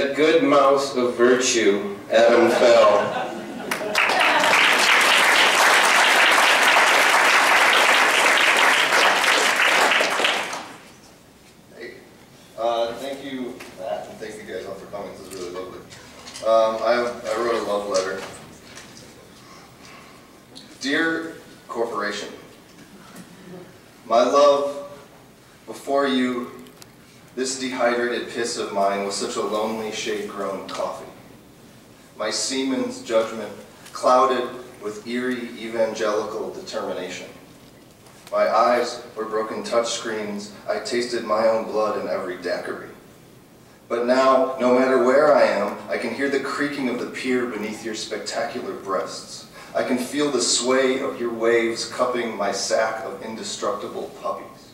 the good mouse of virtue, Adam Fell. Hey, thank you, Matt, and thank you guys all for coming. This is really lovely. Um, I, I wrote a love letter. Dear Corporation, my love, before you, this dehydrated piss of mine was such a lonely shade-grown coffee. My seaman's judgment clouded with eerie evangelical determination. My eyes were broken touchscreens. I tasted my own blood in every daiquiri. But now, no matter where I am, I can hear the creaking of the pier beneath your spectacular breasts. I can feel the sway of your waves cupping my sack of indestructible puppies.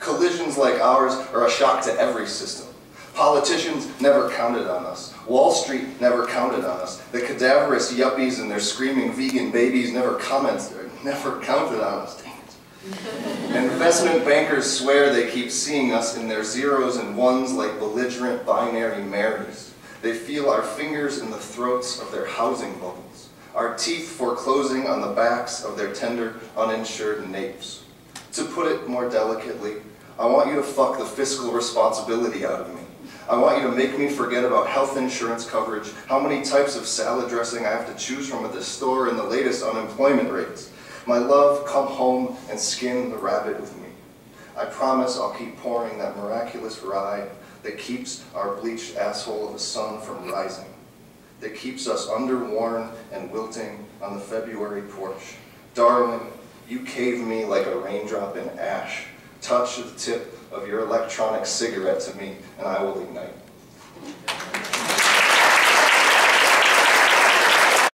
Collisions like ours are a shock to every system. Politicians never counted on us. Wall Street never counted on us. The cadaverous yuppies and their screaming vegan babies never commented, never counted on us. Dang it. Investment bankers swear they keep seeing us in their zeros and ones like belligerent binary Marys. They feel our fingers in the throats of their housing bubbles, our teeth foreclosing on the backs of their tender, uninsured napes. To put it more delicately, I want you to fuck the fiscal responsibility out of me. I want you to make me forget about health insurance coverage, how many types of salad dressing I have to choose from at the store, and the latest unemployment rates. My love, come home and skin the rabbit with me. I promise I'll keep pouring that miraculous rye that keeps our bleached asshole of a sun from rising, that keeps us underworn and wilting on the February porch. Darling, you cave me like a raindrop in ash. Touch the tip of your electronic cigarette to me, and I will ignite.